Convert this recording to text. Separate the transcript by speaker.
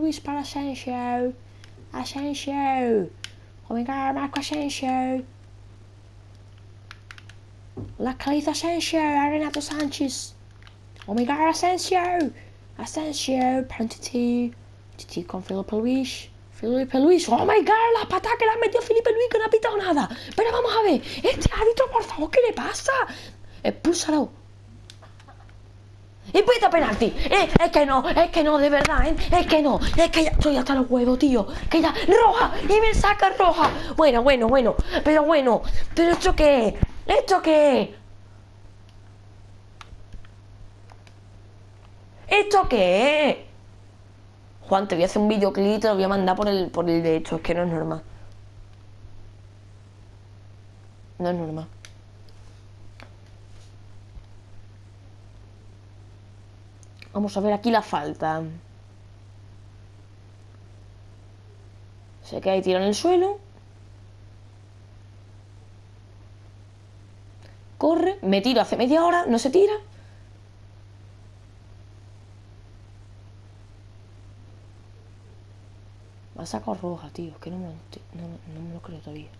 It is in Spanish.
Speaker 1: Luis para Asensio. Asensio. God, Marco Asensio. La Caliza Asensio, a Renato Sanchez. My god, Asensio. Asensio, para. Tití con Felipe Luis. Felipe Luis. Oh my god, la patada que le ha metido Felipe Luis que no ha pitado nada. Pero vamos a ver. Este árbitro, por favor, ¿qué le pasa? Expúlsalo. Y pita penalti. Eh, es que no, es que no, de verdad, ¿eh? Es que no, es que ya estoy hasta los huevos, tío. Que ya, roja, y me saca roja. Bueno, bueno, bueno, pero bueno, pero ¿esto qué es? ¿Esto qué es? ¿Esto qué es? Juan, te voy a hacer un videoclip y te lo voy a mandar por el, por el de hecho, es que no es normal. No es normal. Vamos a ver aquí la falta. Se queda ahí tirado en el suelo. Corre, me tiro hace media hora, no se tira. Me ha sacado roja, tío. Que no no, no me lo creo todavía.